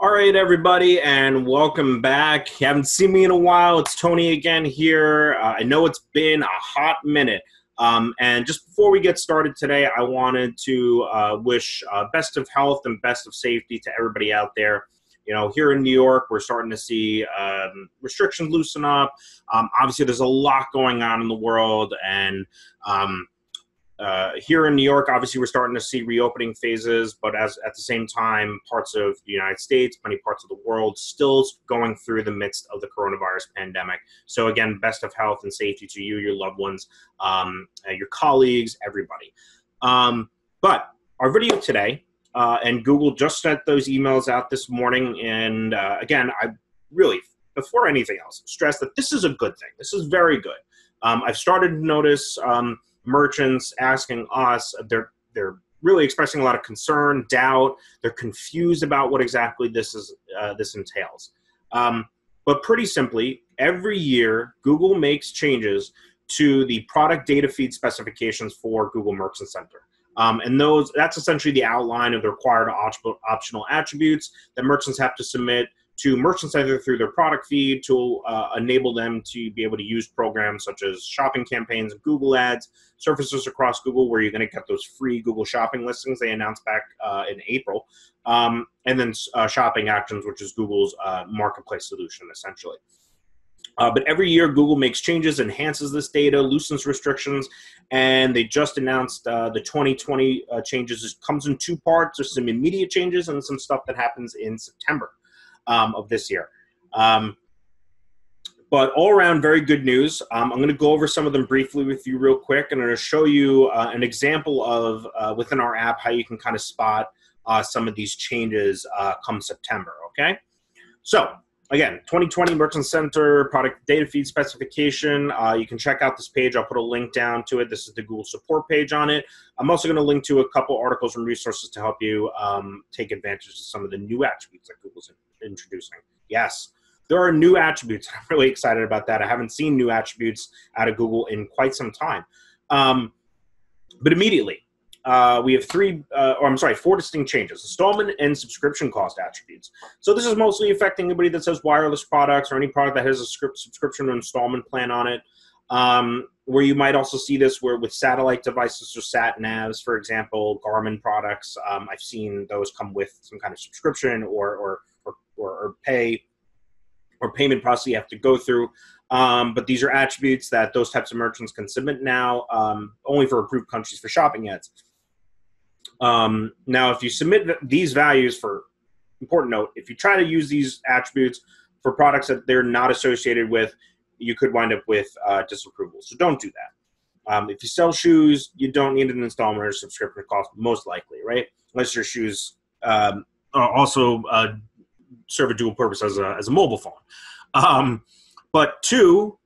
All right, everybody, and welcome back. You haven't seen me in a while. It's Tony again here. Uh, I know it's been a hot minute. Um, and just before we get started today, I wanted to uh, wish uh, best of health and best of safety to everybody out there. You know, here in New York, we're starting to see um, restrictions loosen up. Um, obviously, there's a lot going on in the world, and um, uh, here in New York, obviously, we're starting to see reopening phases, but as at the same time, parts of the United States, many parts of the world, still going through the midst of the coronavirus pandemic. So again, best of health and safety to you, your loved ones, um, your colleagues, everybody. Um, but our video today, uh, and Google just sent those emails out this morning, and uh, again, I really, before anything else, stress that this is a good thing. This is very good. Um, I've started to notice. Merchants asking us they're they're really expressing a lot of concern doubt. They're confused about what exactly this is uh, this entails. Um, but pretty simply every year google makes changes to the product data feed specifications for google merchant center. Um, and those that's essentially the outline of the required op- optional attributes that merchants have to submit to merchants either through their product feed to uh, enable them to be able to use programs such as shopping campaigns and Google Ads, surfaces across Google where you're going to get those free Google shopping listings they announced back uh, in April, um, and then uh, shopping actions, which is Google's uh, marketplace solution essentially. Uh, but every year, Google makes changes, enhances this data, loosens restrictions, and they just announced uh, the 2020 uh, changes. It comes in two parts. There's some immediate changes and some stuff that happens in September um, of this year. Um, but all around, very good news. Um, I'm going to go over some of them briefly with you, real quick, and I'm going to show you uh, an example of uh, within our app how you can kind of spot uh, some of these changes uh, come September. Okay, so again, 2020 Merchant Center product data feed specification. Uh, you can check out this page. I'll put a link down to it. This is the Google support page on it. I'm also going to link to a couple articles and resources to help you um, take advantage of some of the new attributes that Google's introducing. Yes, there are new attributes. I'm really excited about that. I haven't seen new attributes out of Google in quite some time. Um, but immediately, uh, we have three, uh, or I'm sorry, four distinct changes installment and subscription cost attributes. So this is mostly affecting anybody that says wireless products or any product that has a script, subscription or installment plan on it. Um, where you might also see this where with satellite devices or sat navs, for example, Garmin products, um, I've seen those come with some kind of subscription or, or, or, or pay or payment process you have to go through. Um, but these are attributes that those types of merchants can submit now, um, only for approved countries for shopping ads. Um, now, if you submit these values for important note, if you try to use these attributes for products that they're not associated with, you could wind up with uh, disapproval. So don't do that. Um, if you sell shoes, you don't need an installment or subscription cost, most likely, right? Unless your shoes um, also uh, serve a dual purpose as a, as a mobile phone. Um, but two,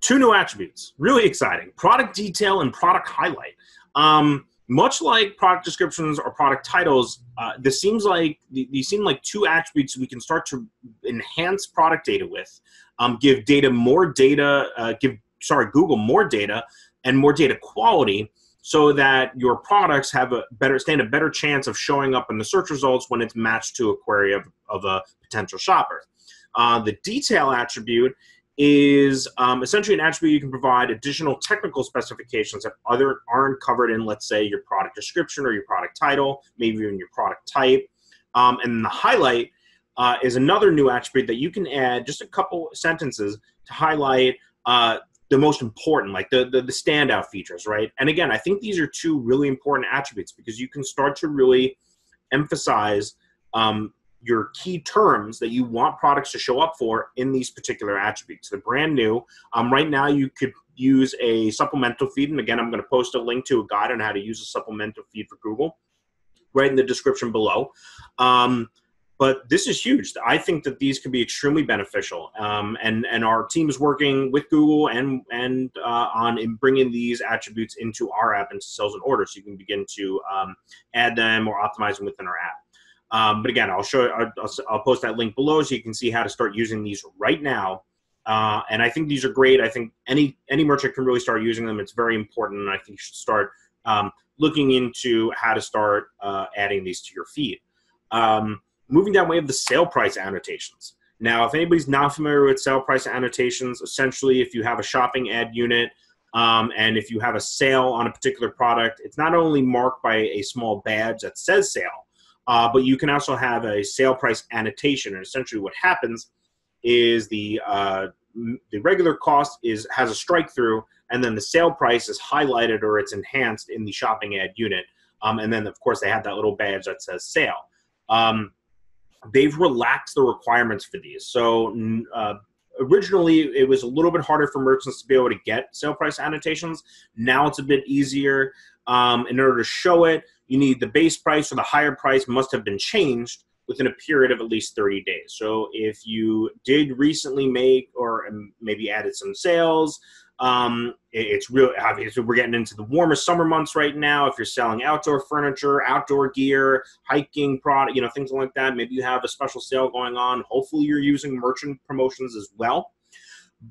two new attributes, really exciting: product detail and product highlight. Um, much like product descriptions or product titles, uh, this seems like these seem like two attributes we can start to enhance product data with, um, give data more data, uh, give sorry Google more data and more data quality, so that your products have a better stand a better chance of showing up in the search results when it's matched to a query of, of a potential shopper. Uh, the detail attribute is um, essentially an attribute you can provide additional technical specifications that other aren't covered in, let's say, your product description or your product title, maybe even your product type. Um, and the highlight uh, is another new attribute that you can add just a couple sentences to highlight uh, the most important, like the, the, the standout features, right? And again, I think these are two really important attributes because you can start to really emphasize um, your key terms that you want products to show up for in these particular attributes. They're brand new. Um, right now, you could use a supplemental feed, and again, I'm going to post a link to a guide on how to use a supplemental feed for Google right in the description below. Um, but this is huge. I think that these could be extremely beneficial, um, and and our team is working with Google and and uh, on bringing these attributes into our app into sales and orders, so you can begin to um, add them or optimize them within our app. Um, but again, I'll show I'll, I'll, post that link below so you can see how to start using these right now. Uh, and I think these are great. I think any any merchant can really start using them. It's very important, and I think you should start um, looking into how to start uh, adding these to your feed. Um, moving down, we have the sale price annotations. Now, if anybody's not familiar with sale price annotations, essentially, if you have a shopping ad unit um, and if you have a sale on a particular product, it's not only marked by a small badge that says sale, uh, but you can also have a sale price annotation. And essentially, what happens is the uh, the regular cost is has a strike through, and then the sale price is highlighted or it's enhanced in the shopping ad unit. Um, and then, of course, they have that little badge that says sale. Um, they've relaxed the requirements for these. So uh, originally, it was a little bit harder for merchants to be able to get sale price annotations. Now it's a bit easier. Um, in order to show it, you need the base price or the higher price must have been changed within a period of at least 30 days. So if you did recently make or um, maybe added some sales, um, it's real obviously we're getting into the warmer summer months right now. If you're selling outdoor furniture, outdoor gear, hiking product, you know, things like that, maybe you have a special sale going on. Hopefully you're using merchant promotions as well.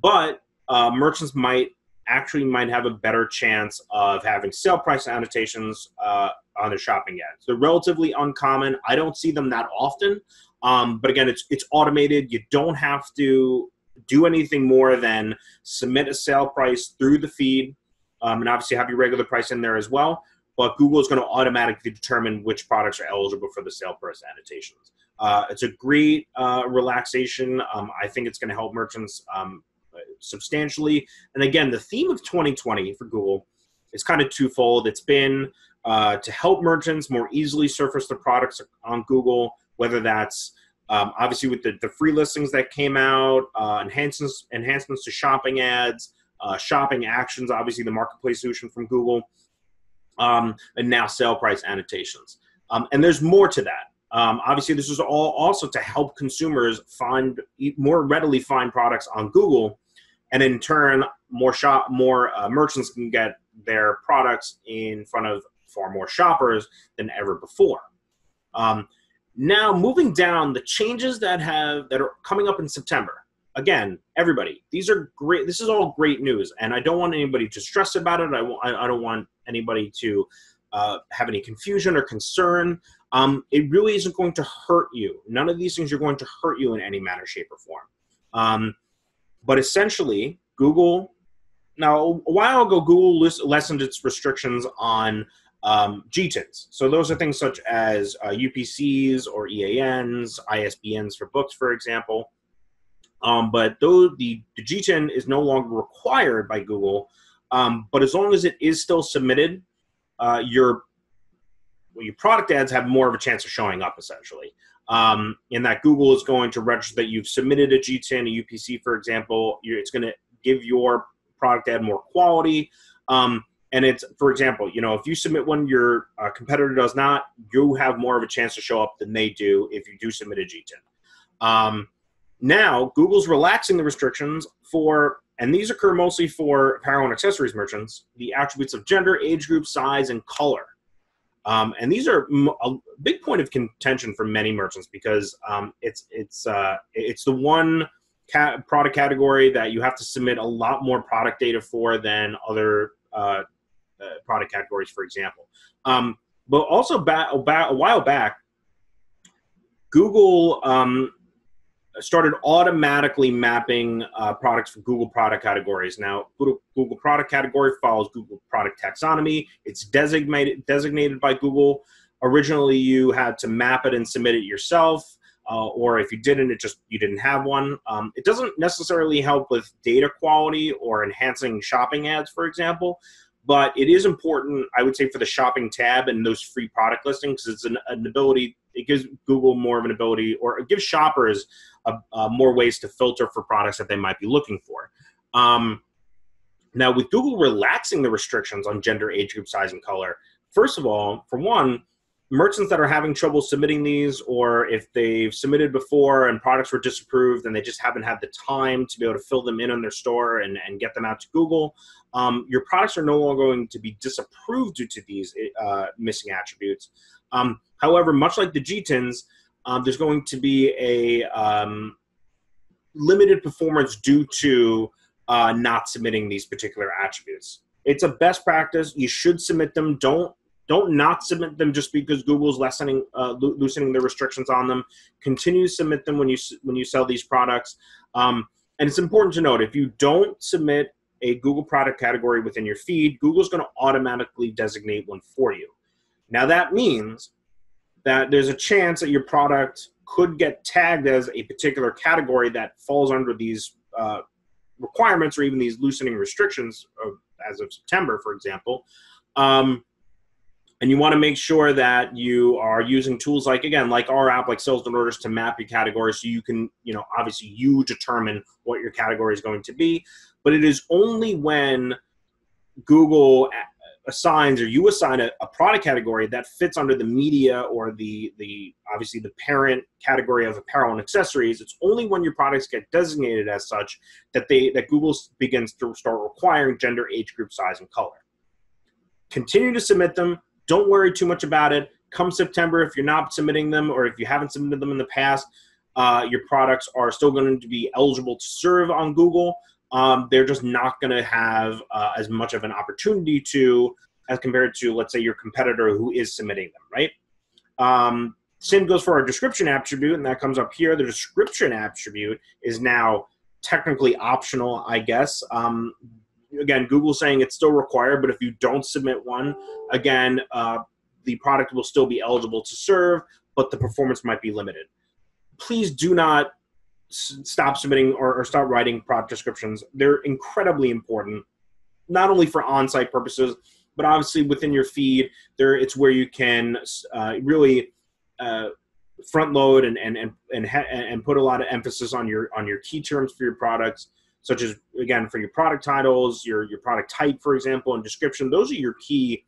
But uh, merchants might actually might have a better chance of having sale price annotations uh, on their shopping ads. They're relatively uncommon. I don't see them that often. Um, but again, it's it's automated. You don't have to do anything more than submit a sale price through the feed, um, and obviously have your regular price in there as well. But Google is going to automatically determine which products are eligible for the sale price annotations. Uh, it's a great uh, relaxation. Um, I think it's going to help merchants um, substantially. And again, the theme of 2020 for Google is kind of twofold. It's been uh, to help merchants more easily surface their products on Google, whether that's um, obviously, with the, the free listings that came out, uh, enhancements enhancements to shopping ads, uh, shopping actions, obviously the marketplace solution from Google, um, and now sale price annotations. Um, and there's more to that. Um, obviously, this is all also to help consumers find more readily find products on Google, and in turn, more shop more uh, merchants can get their products in front of far more shoppers than ever before. Um, now, moving down, the changes that have that are coming up in September. Again, everybody, these are great. This is all great news, and I don't want anybody to stress about it. I, I don't want anybody to uh, have any confusion or concern. Um, it really isn't going to hurt you. None of these things are going to hurt you in any manner, shape, or form. Um, but essentially, Google. Now, a while ago, Google lessened its restrictions on um, GTINs. So those are things such as uh, UPCs or EANs, ISBNs for books, for example. Um, but though the, the GTIN is no longer required by Google, um, but as long as it is still submitted, uh, your well, your product ads have more of a chance of showing up essentially. Um, in that Google is going to register that you've submitted a GTIN, a UPC, for example. it's going to give your product ad more quality. Um, and it's for example you know if you submit one your uh, competitor does not you have more of a chance to show up than they do if you do submit a gtin um, now google's relaxing the restrictions for and these occur mostly for apparel and accessories merchants the attributes of gender age group size and color. Um, and these are a big point of contention for many merchants because um, it's it's uh, it's the one product category that you have to submit a lot more product data for than other uh, uh, product categories, for example. Um, but also back, a while back, Google um, started automatically mapping uh, products for Google product categories. Now, Google, Google, product category follows Google product taxonomy. It's designated designated by Google. Originally, you had to map it and submit it yourself, uh, or if you didn't, it just you didn't have one. Um, it doesn't necessarily help with data quality or enhancing shopping ads, for example but it is important, I would say, for the shopping tab and those free product listings. Because it's an, an ability. It gives Google more of an ability, or it gives shoppers a, a more ways to filter for products that they might be looking for. Um, now, with Google relaxing the restrictions on gender, age group, size, and color, first of all, for one, merchants that are having trouble submitting these, or if they've submitted before and products were disapproved and they just haven't had the time to be able to fill them in on their store and, and get them out to Google, um, your products are no longer going to be disapproved due to these uh, missing attributes. Um, however, much like the GTINs, um, there's going to be a um, limited performance due to uh, not submitting these particular attributes. It's a best practice. You should submit them. Don't Don't not submit them just because Google's lessening, uh, loosening the restrictions on them. Continue to submit them when you when you sell these products. Um, and it's important to note if you don't submit a Google product category within your feed, Google's going to automatically designate one for you. Now that means that there's a chance that your product could get tagged as a particular category that falls under these uh, requirements or even these loosening restrictions of, as of September, for example. Um, and you want to make sure that you are using tools like again like our app like sales and orders to map your categories so you can you know obviously you determine what your category is going to be. But it is only when google assigns or you assign a, a, product category that fits under the media or the the obviously the parent category of apparel and accessories it's only when your products get designated as such that they that google begins to start requiring gender age group size and color. Continue to submit them don't worry too much about it. Come september if you're not submitting them or if you haven't submitted them in the past uh, your products are still going to be eligible to serve on google. Um, they're just not going to have uh, as much of an opportunity to as compared to let's say your competitor who is submitting them right? Um, same goes for our description attribute and that comes up here. The description attribute is now technically optional i guess. Um, again google saying it's still required but if you don't submit one again uh, the product will still be eligible to serve but the performance might be limited please do not stop submitting or, or start writing product descriptions. They're incredibly important, not only for on-site purposes, but obviously within your feed. There, it's where you can uh, really uh, front load and and and and, ha- and put a lot of emphasis on your on your key terms for your products, such as again for your product titles, your your product type, for example, and description. Those are your key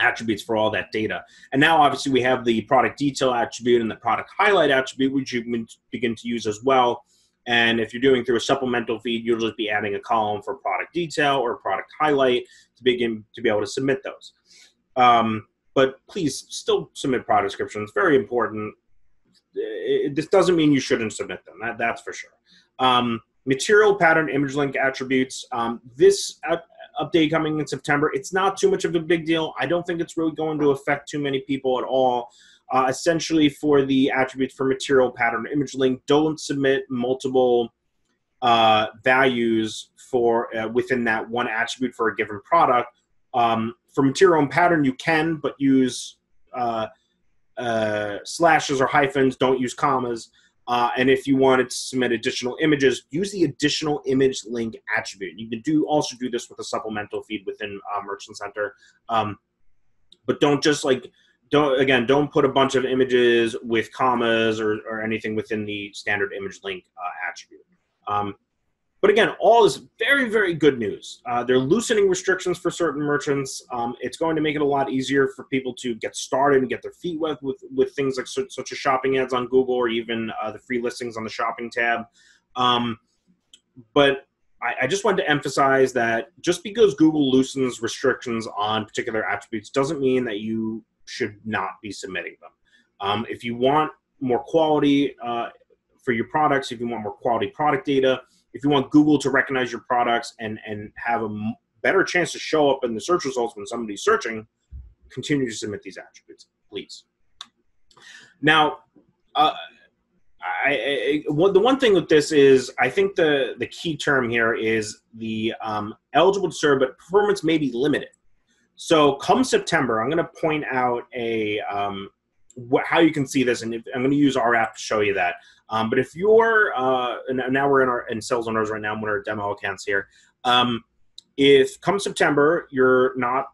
attributes for all that data. And now, obviously, we have the product detail attribute and the product highlight attribute, which you begin to use as well. And if you're doing through a supplemental feed, you'll just be adding a column for product detail or product highlight to begin to be able to submit those. Um, but please still submit product descriptions. Very important. It, this doesn't mean you shouldn't submit them. That, that's for sure. Um, material pattern image link attributes. Um, this update coming in September. It's not too much of a big deal. I don't think it's really going to affect too many people at all. Uh, essentially, for the attributes for material pattern image link, don't submit multiple uh, values for uh, within that one attribute for a given product. Um, for material and pattern, you can, but use uh, uh, slashes or hyphens. Don't use commas. Uh, and if you wanted to submit additional images, use the additional image link attribute. You can do also do this with a supplemental feed within uh, Merchant Center, um, but don't just like don't again don't put a bunch of images with commas or, or anything within the standard image link uh, attribute. Um, but again, all is very, very good news. Uh, they're loosening restrictions for certain merchants. Um, it's going to make it a lot easier for people to get started and get their feet wet with, with things like such, such as shopping ads on Google or even uh, the free listings on the shopping tab. Um, but I, I, just wanted to emphasize that just because Google loosens restrictions on particular attributes doesn't mean that you should not be submitting them. Um, if you want more quality uh, for your products, if you want more quality product data, if you want Google to recognize your products and and have a better chance to show up in the search results when somebody's searching, continue to submit these attributes, please. Now, uh, I, I, the one thing with this is I think the the key term here is the um, eligible to serve, but performance may be limited. So come September, I'm going to point out a um, wh- how you can see this, and if, I'm going to use our app to show you that. Um, but if you're uh, now we're in our in sales and orders right now, I'm in our demo accounts here. Um, if come September you're not,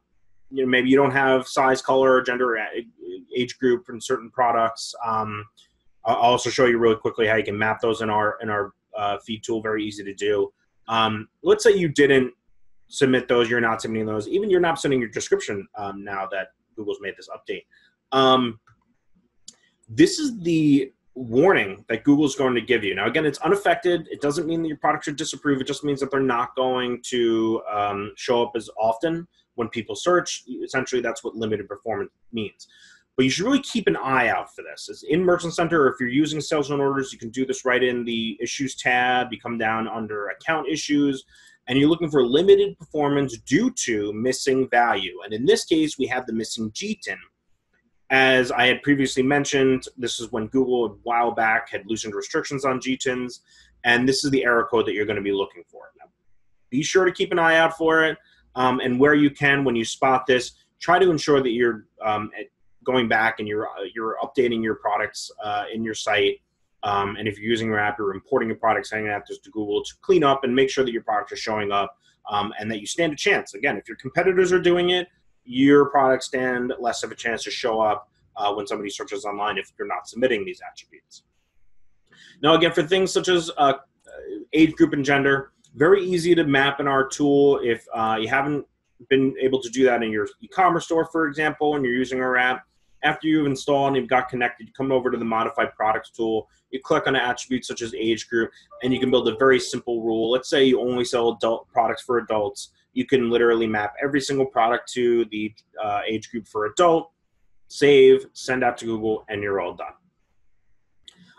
you know, maybe you don't have size, color, gender, age group and certain products. Um, I'll also show you really quickly how you can map those in our in our uh, feed tool. Very easy to do. Um, let's say you didn't submit those, you're not submitting those. Even you're not sending your description um, now that Google's made this update. Um, this is the warning that Google's going to give you. Now, again, it's unaffected. It doesn't mean that your product should disapprove. It just means that they're not going to um, show up as often when people search. Essentially, that's what limited performance means. But you should really keep an eye out for this. It's in Merchant Center, or if you're using sales and orders, you can do this right in the issues tab. You come down under account issues, and you're looking for limited performance due to missing value. And in this case, we have the missing GTIN. As I had previously mentioned, this is when Google a while back had loosened restrictions on GTINs, and this is the error code that you're going to be looking for. Now, be sure to keep an eye out for it, um, and where you can, when you spot this, try to ensure that you're um, going back and you're uh, you're updating your products uh, in your site. Um, and if you're using your app, you're importing your products, sending it to Google to clean up and make sure that your products are showing up um, and that you stand a chance. Again, if your competitors are doing it, your products stand less of a chance to show up uh, when somebody searches online if you're not submitting these attributes. Now, again, for things such as uh, age group and gender, very easy to map in our tool. If uh, you haven't been able to do that in your e-commerce store, for example, and you're using our app, after you've installed and you've got connected, you come over to the modified products tool, you click on attributes such as age group, and you can build a very simple rule. Let's say you only sell adult products for adults. You can literally map every single product to the uh, age group for adult, save, send out to Google, and you're all done.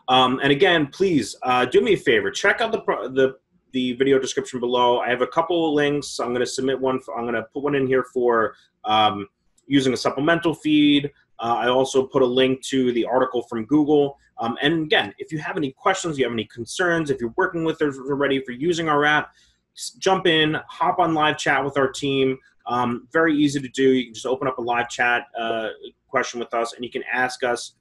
Um, and again, please uh, do me a favor. Check out the, the the video description below. I have a couple of links. I'm going to submit one. For, I'm going to put one in here for um, using a supplemental feed. Uh, I also put a link to the article from Google. Um, and again, if you have any questions, you have any concerns, if you're working with us already, for using our app, jump in, hop on live chat with our team. Um, very easy to do. You can just open up a live chat uh, question with us, and you can ask us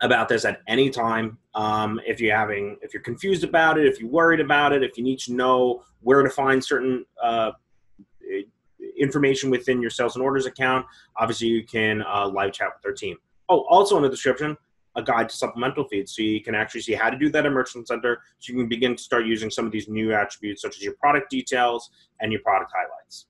about this at any time. Um, if you're having, if you're confused about it, if you're worried about it, if you need to know where to find certain uh, information within your sales and orders account. Obviously, you can uh, live chat with our team. Oh, also in the description, a guide to supplemental feeds. So you can actually see how to do that at Merchant Center. So you can begin to start using some of these new attributes, such as your product details and your product highlights.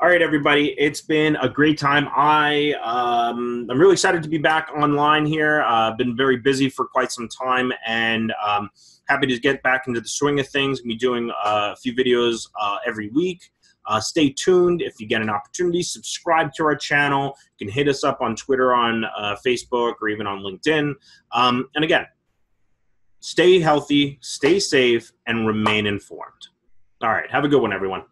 All right, everybody, it's been a great time. I um, I'm really excited to be back online here. I've uh, been very busy for quite some time, and um, happy to get back into the swing of things. Be doing uh, a few videos uh, every week. Uh, stay tuned if you get an opportunity. Subscribe to our channel. You can hit us up on Twitter, on uh, Facebook, or even on LinkedIn. Um, and again, stay healthy, stay safe, and remain informed. All right. Have a good one, everyone.